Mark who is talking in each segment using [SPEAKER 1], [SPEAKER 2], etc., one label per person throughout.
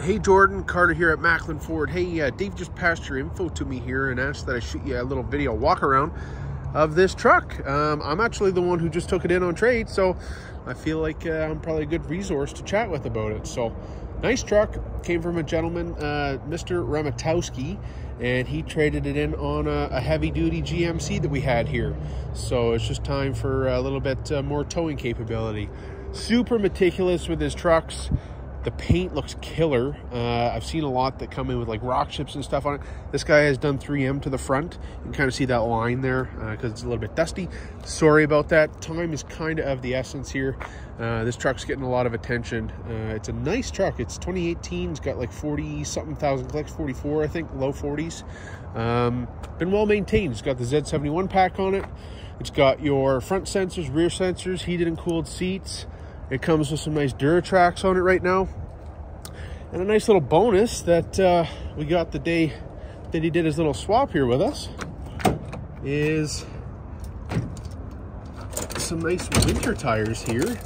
[SPEAKER 1] Hey Jordan, Carter here at Maclin Ford. Hey, uh, Dave just passed your info to me here and asked that I shoot you a little video walk around of this truck. Um, I'm actually the one who just took it in on trade, so I feel like uh, I'm probably a good resource to chat with about it. So, nice truck. Came from a gentleman, uh, Mr. Ramatowski, and he traded it in on a, a heavy-duty GMC that we had here. So it's just time for a little bit uh, more towing capability. Super meticulous with his trucks. The paint looks killer. Uh, I've seen a lot that come in with like rock chips and stuff on it. This guy has done 3M to the front. You can kind of see that line there because uh, it's a little bit dusty. Sorry about that. Time is kind of of the essence here. Uh, this truck's getting a lot of attention. Uh, it's a nice truck. It's 2018. It's got like 40 something thousand clicks, 44 I think, low 40s. Um, been well maintained. It's got the Z71 pack on it. It's got your front sensors, rear sensors, heated and cooled seats. It comes with some nice DuraTracs on it right now. And a nice little bonus that uh, we got the day that he did his little swap here with us is some nice winter tires here.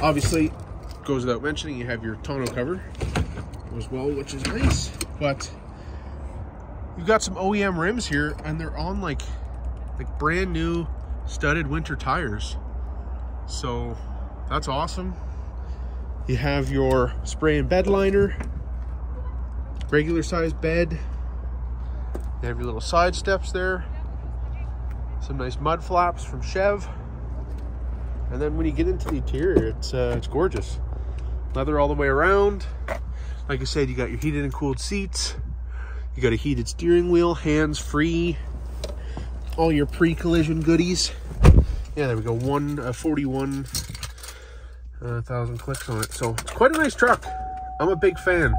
[SPEAKER 1] Obviously, goes without mentioning, you have your tonneau cover as well, which is nice. But you've got some OEM rims here, and they're on like like brand new studded winter tires. So that's awesome. You have your spray and bed liner, regular size bed. You have your little side steps there. Some nice mud flaps from Chev. And then when you get into the interior, it's uh, it's gorgeous. Leather all the way around. Like I said, you got your heated and cooled seats. You got a heated steering wheel, hands-free. All your pre-collision goodies. Yeah, there we go. One uh, 41 a thousand clicks on it. So it's quite a nice truck. I'm a big fan.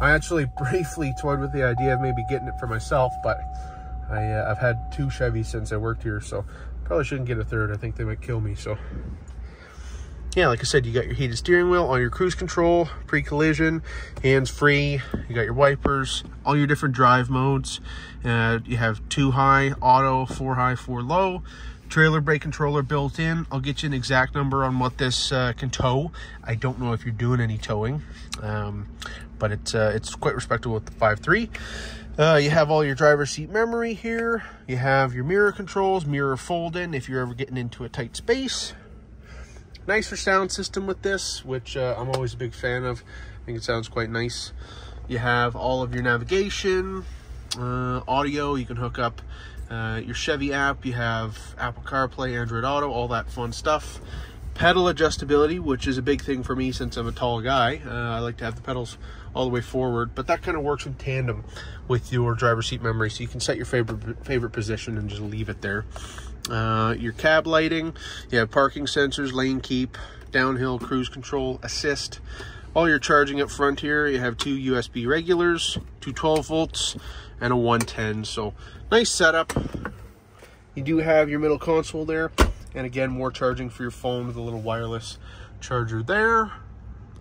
[SPEAKER 1] I actually briefly toyed with the idea of maybe getting it for myself, but I, uh, I've had two Chevys since I worked here, so probably shouldn't get a third. I think they might kill me. So yeah, like I said, you got your heated steering wheel, all your cruise control, pre-collision, hands-free. You got your wipers, all your different drive modes. Uh, you have two high, auto, four high, four low trailer brake controller built in. I'll get you an exact number on what this uh, can tow. I don't know if you're doing any towing, um, but it's uh, it's quite respectable with the 5.3. Uh, you have all your driver seat memory here. You have your mirror controls, mirror fold in if you're ever getting into a tight space. Nicer sound system with this, which uh, I'm always a big fan of. I think it sounds quite nice. You have all of your navigation, uh, audio. You can hook up uh, your Chevy app, you have Apple CarPlay, Android Auto, all that fun stuff. Pedal adjustability, which is a big thing for me since I'm a tall guy. Uh, I like to have the pedals all the way forward, but that kind of works in tandem with your driver seat memory, so you can set your favorite favorite position and just leave it there. Uh, your cab lighting, you have parking sensors, lane keep, downhill cruise control, assist, all your charging up front here. You have two USB regulars, two 12 volts, and a 110. So nice setup. You do have your middle console there. And again, more charging for your phone with a little wireless charger there.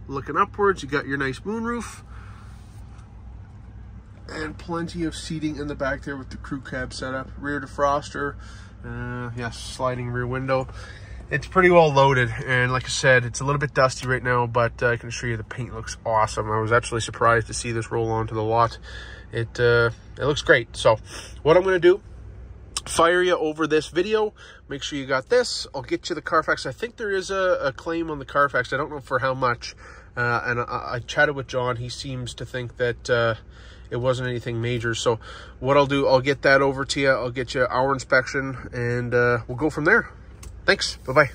[SPEAKER 1] Looking upwards, you got your nice moonroof. And plenty of seating in the back there with the crew cab setup. Rear defroster. Uh, yes, sliding rear window. It's pretty well loaded and like I said it's a little bit dusty right now but uh, I can assure you the paint looks awesome. I was actually surprised to see this roll onto the lot. It uh, it looks great. So what I'm gonna do fire you over this video. Make sure you got this. I'll get you the Carfax. I think there is a, a claim on the Carfax. I don't know for how much uh, and I, I, chatted with John he seems to think that uh, it wasn't anything major so what I'll do I'll get that over to you I'll get you our inspection and uh, we'll go from there Thanks. Bye-bye.